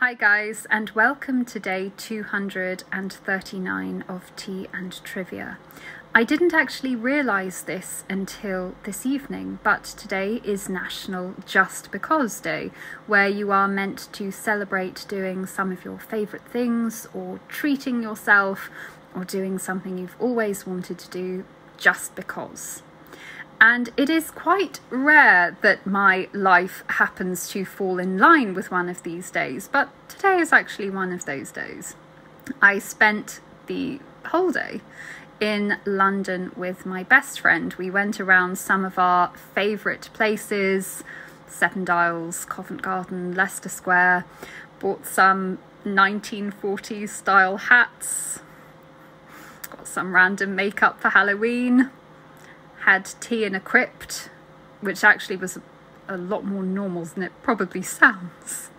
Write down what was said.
Hi guys and welcome to day 239 of Tea and Trivia. I didn't actually realise this until this evening, but today is National Just Because Day, where you are meant to celebrate doing some of your favourite things or treating yourself or doing something you've always wanted to do just because and it is quite rare that my life happens to fall in line with one of these days, but today is actually one of those days. I spent the whole day in London with my best friend. We went around some of our favourite places Seven Dials, Covent Garden, Leicester Square, bought some 1940s style hats, got some random makeup for Halloween had tea in a crypt, which actually was a lot more normal than it probably sounds.